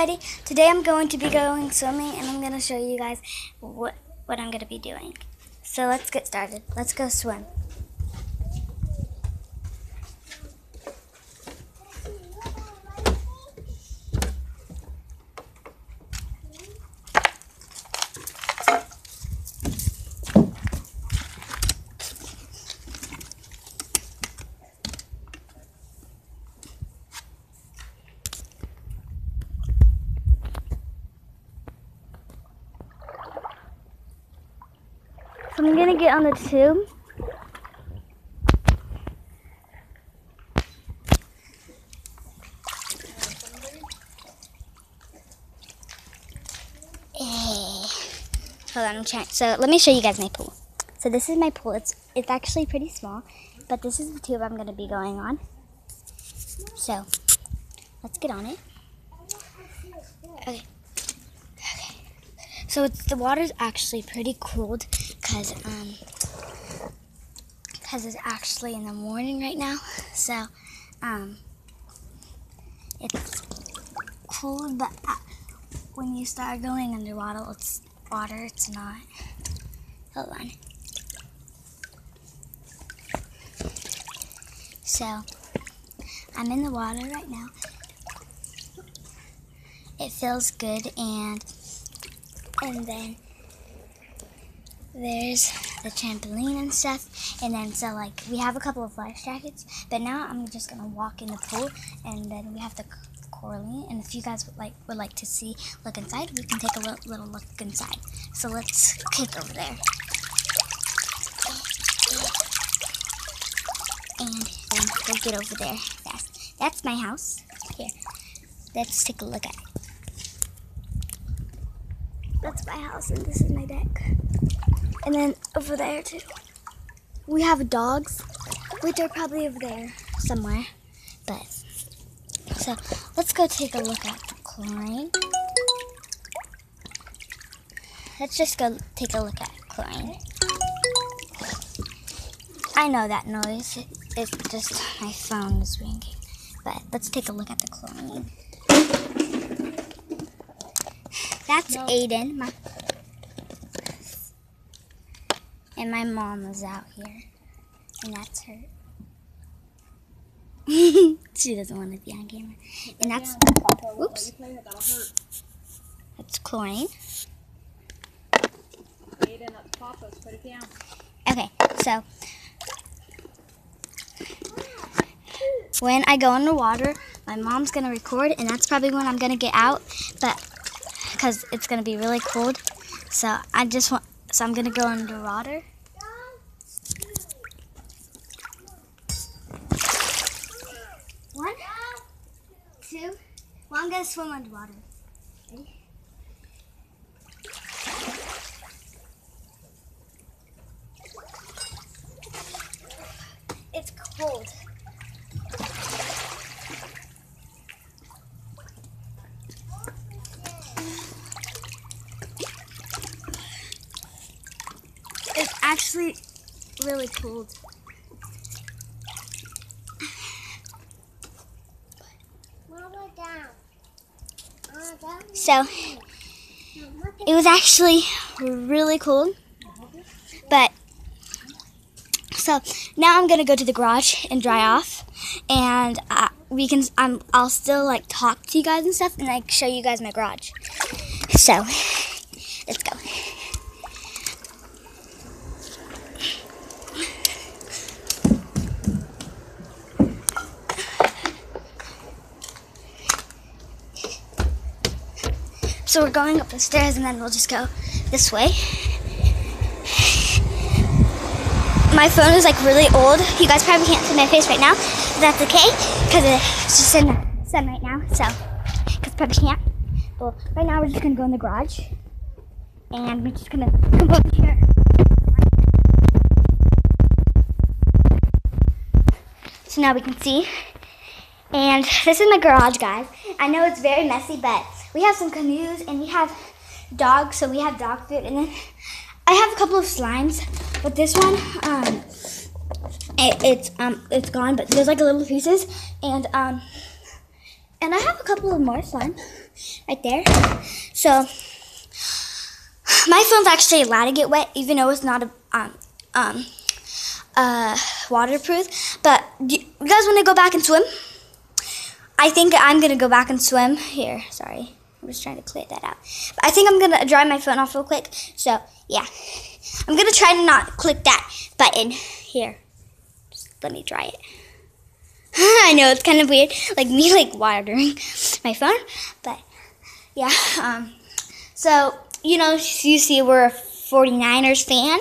everybody. Today I'm going to be going swimming and I'm going to show you guys what, what I'm going to be doing. So let's get started. Let's go swim. I'm gonna get on the tube. Eh. Hold on, I'm trying. So let me show you guys my pool. So this is my pool. It's it's actually pretty small, but this is the tube I'm gonna be going on. So let's get on it. Okay. So it's, the water's actually pretty cold because um because it's actually in the morning right now. So um it's cold, but uh, when you start going underwater, it's water. It's not. Hold on. So I'm in the water right now. It feels good and and then there's the trampoline and stuff. And then so like we have a couple of life jackets but now i'm just gonna walk in the pool and then we have the coraline and if you guys would like would like to see look inside we can take a little, little look inside. So let's kick over there. And then we'll get over there fast. That's my house. Here. Let's take a look at it that's my house, and this is my deck. And then over there, too. We have dogs, which are probably over there somewhere. But, so let's go take a look at the chlorine. Let's just go take a look at chlorine. I know that noise. It, it's just my phone is ringing. But let's take a look at the chlorine. That's no. Aiden. My, and my mom is out here. And that's her. she doesn't want to be on camera. And that's, whoops. That's chlorine. Okay, so when I go in the water, my mom's gonna record, and that's probably when I'm gonna get out. But because it's to be really cold. So I just want, so I'm to go underwater. One, two, well I'm to swim underwater. Ready? It's cold. Actually really cold. So it was actually really cold, But so now I'm gonna go to the garage and dry off, and uh, we can. I'm. I'll still like talk to you guys and stuff, and like show you guys my garage. So let's go. So we're going up the stairs and then we'll just go this way. My phone is like really old. You guys probably can't see my face right now. That's okay because it's just in the sun right now. So, because probably can't. Well, right now we're just going to go in the garage. And we're just to come over here. So now we can see. And this is my garage, guys. I know it's very messy, but we have some canoes and we have dogs, so we have dog food. And then I have a couple of slimes, but this one, um, it, it's um, it's gone. But there's like little pieces, and um, and I have a couple of more fun right there. So my phone's actually allowed to get wet, even though it's not a um um uh waterproof. But you guys want to go back and swim? I think I'm gonna go back and swim. Here, sorry, I'm just trying to clear that out. But I think I'm gonna dry my phone off real quick. So yeah, I'm gonna try to not click that button here. Just let me dry it. I know it's kind of weird, like me like watering my phone, but yeah. Um, so you know, you see, we're a 49ers fan.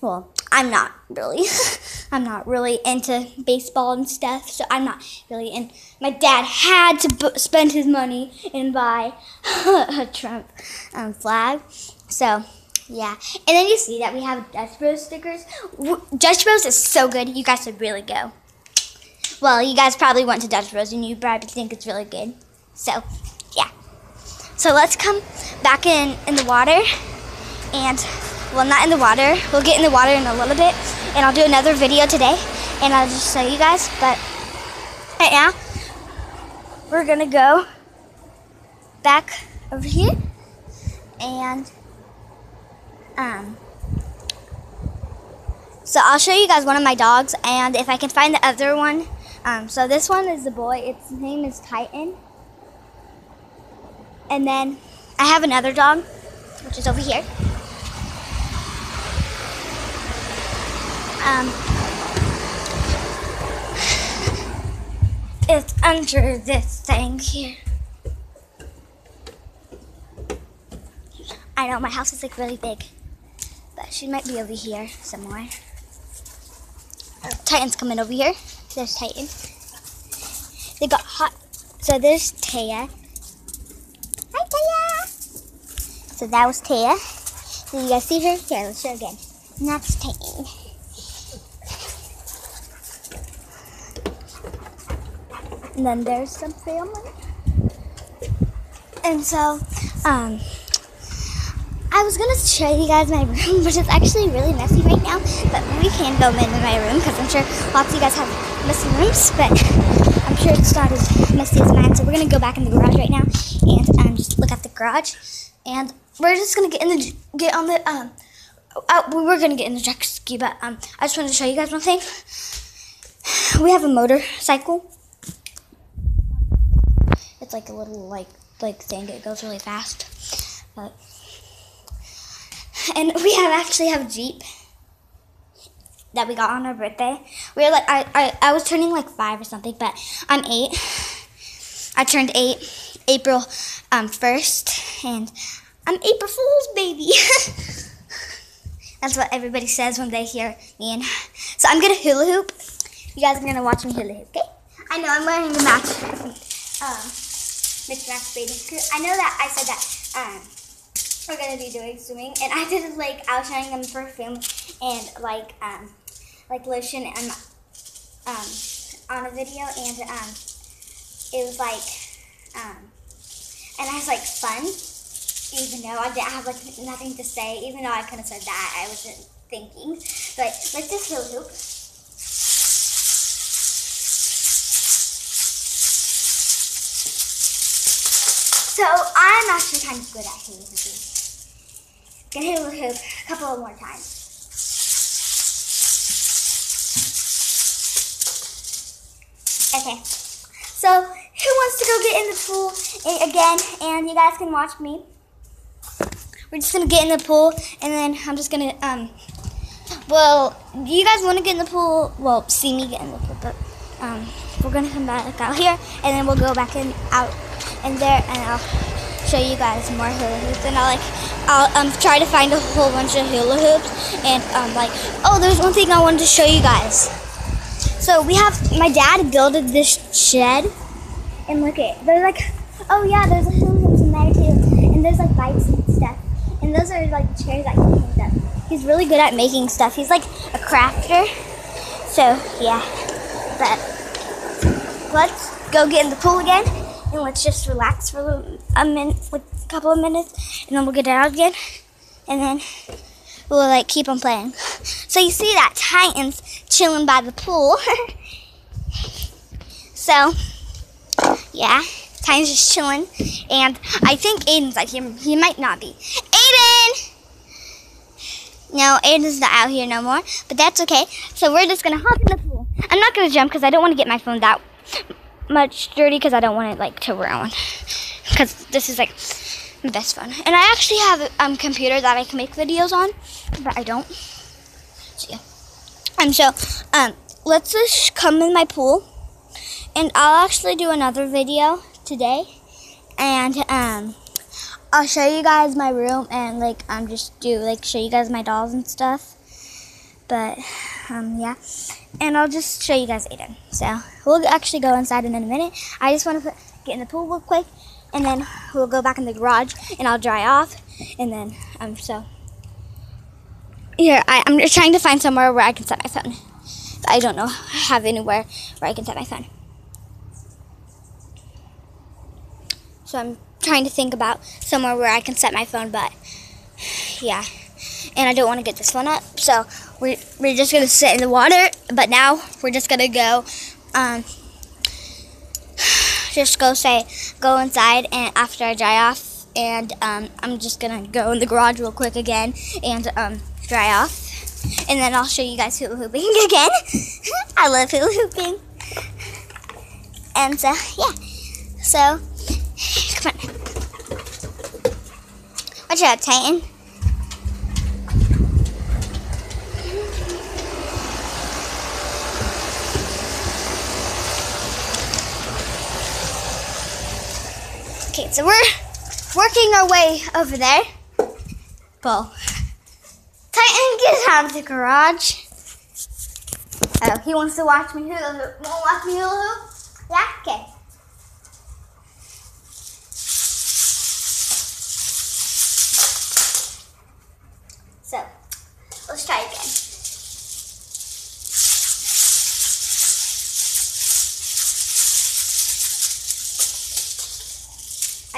Well, I'm not really. I'm not really into baseball and stuff, so I'm not really in. My dad had to b- spend his money and buy a Trump um, flag, so yeah. And then you see that we have Dutch Bros stickers. Dutch Bros is so good. You guys should really go. Well, you guys probably went to Dutch Bros and you probably think it's really good. So, yeah. So let's come back in in the water and well not in the water. We'll get in the water in a little bit and I'll do another video today and I'll just show you guys. But right now we're gonna go back over here and um so I'll show you guys one of my dogs and if I can find the other one um, so this one is the boy. Its name is Titan. And then I have another dog, which is over here. Um, it's under this thing here. I know my house is like really big, but she might be over here somewhere. Titan's coming over here. There's Titan. They got hot. So there's Taya. Hi, Taya. So that was Taya. Did you guys see her? Here, let's show again. And that's Titan. And then there's some family. And so, um, I was gonna show you guys my room, which is actually really messy right now. But we can go in my room because I'm sure lots of you guys have messy rooms, but I'm sure it's not as messy as mine. So we're gonna go back in the garage right now and um, just look at the garage, and we're just gonna get in the get on the um. Uh, we were gonna get in the jet ski, but um, I just wanted to show you guys one thing. We have a motorcycle. It's like a little like like thing. It goes really fast, but and we have actually have a jeep that we got on our birthday. We were like I, I I was turning like five or something, but I'm eight. I turned eight April um first, and I'm April Fool's baby. That's what everybody says when they hear me. And so I'm gonna hula hoop. You guys are gonna watch me hula hoop, okay? I know I'm wearing the match, um, bathing suit. I know that I said that um we're gonna be doing swimming, and I did like I was showing them perfume and like um like lotion and um on a video, and um it was like um and I was like fun, even though I didn't have like nothing to say, even though I could have said that I wasn't thinking. But let's just hula hoop. So I'm actually kind of good at hula hooping. Gonna hula hoop a couple more times. Okay. So who wants to go get in the pool again? And you guys can watch me. We're just gonna get in the pool, and then I'm just gonna um. Well, you guys want to get in the pool? Well, see me get in the pool, but um, we're gonna come back out here, and then we'll go back in out in there, and I'll show you guys more hula hoops, and I'll like I'll um try to find a whole bunch of hula hoops, and um like oh, there's one thing I wanted to show you guys. So we have my dad builded this shed, and look at there's like oh yeah, there's a hula hoops in there too, and there's like bikes and stuff, and those are like chairs that he made up. He's really good at making stuff. He's like a crafter. So yeah, but let's go get in the pool again, and let's just relax for a minute, like a couple of minutes, and then we'll get out again, and then we'll like keep on playing. So you see that Titan's chilling by the pool. so yeah, Titan's just chilling, and I think Aiden's out here. He might not be. Aiden! No, Aiden's not out here no more, but that's okay. So we're just gonna hop in the pool. I'm not gonna jump because I don't want to get my phone that much dirty because I don't want it like to ruin. Because this is like my best phone, and I actually have a um, computer that I can make videos on, but I don't. So yeah. And so um, let's just come in my pool, and I'll actually do another video today, and um. I'll show you guys my room and like I'm just do like show you guys my dolls and stuff. But um yeah. And I'll just show you guys Aiden. So we'll actually go inside in a minute. I just want to get in the pool real quick and then we'll go back in the garage and I'll dry off and then um so here I, I'm just trying to find somewhere where I can set my phone. I don't know have anywhere where I can set my phone. So I'm trying to think about somewhere where I can set my phone, but yeah. And I don't want to get this one up, so we're, we're just to sit in the water, but now we're just to go, um, just go say, go inside, and after I dry off, and um, I'm just to go in the garage real quick again, and um, dry off. And then I'll show you guys hula hooping again. I love hula hooping. And so, yeah. So, come on. Watch out, Titan. Okay, so we're working our way over there. Well, Titan, get out of the garage. Oh, he wants to watch me hula hoop. Won't watch me hula hoop? Yeah? Okay.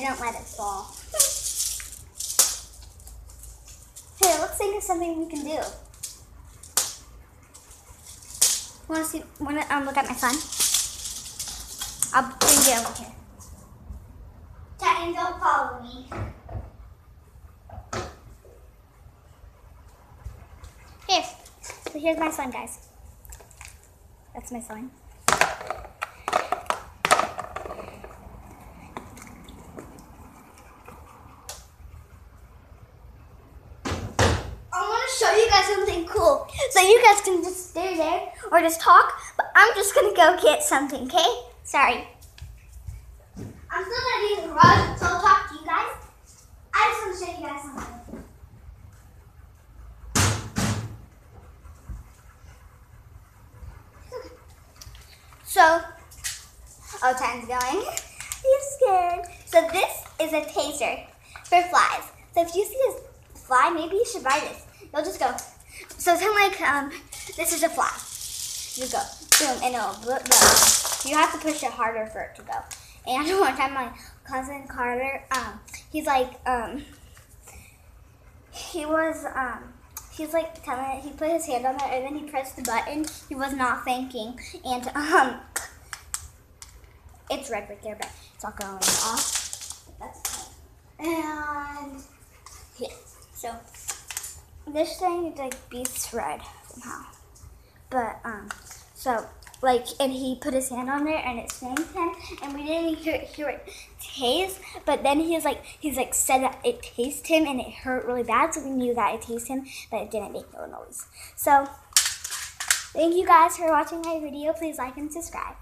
Didn't let it fall. hey, let's think of something we can do. Want to see? Want to um, look at my phone? I'll bring you over here. Titan, don't follow me. Here. So here's my son, guys. That's my son. I want to show you guys something cool. So you guys can just stay there or just talk, but I'm just to go get something, okay? Sorry. I'm still to be in the garage, so I'll talk to you guys. I just want to show you guys something. So, oh, time's going. He's scared. So this is a taser for flies. So if you see a fly, maybe you should buy this. You'll just go. So it's kind of like um, this is a fly. You go boom, and it'll blah. You have to push it harder for it to go. And one time, my cousin Carter, um, he's like, um, he was um, he's like telling it, he put his hand on it, and then he pressed the button. He was not thinking. And um it's red right there, but it's not going off. That's and yeah. So this thing is like beats red somehow. But um so like and he put his hand on there and it spanked him and we didn't hear, hear it taste but then he's like he's like said that it tasted him and it hurt really bad so we knew that it tasted him but it didn't make no noise. So thank you guys for watching my video. Please like and subscribe